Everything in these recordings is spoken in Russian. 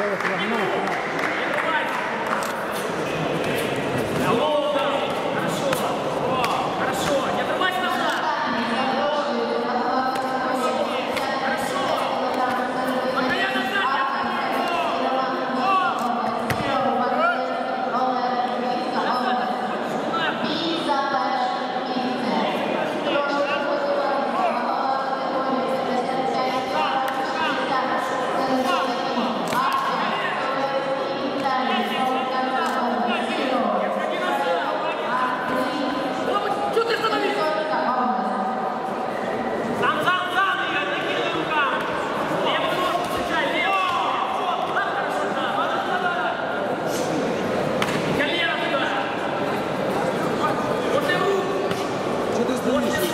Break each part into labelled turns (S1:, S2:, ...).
S1: 今の Tony.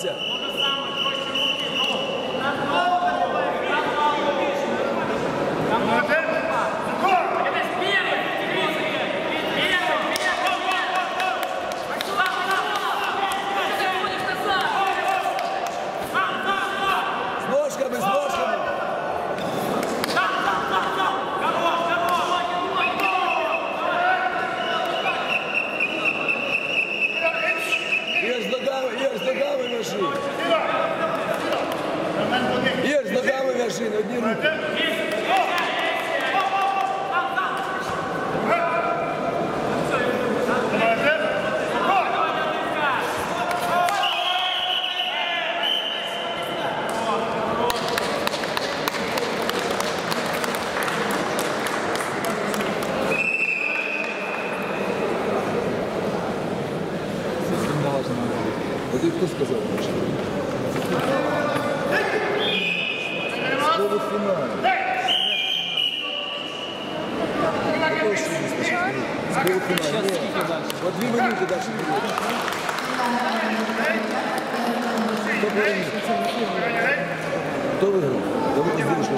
S1: coisa Є, з ногами вяжи, одні руки. Это кто сказал? Вот две минуты дальше. Кто выиграл? Кто выиграл? Да вы не сделаешь, что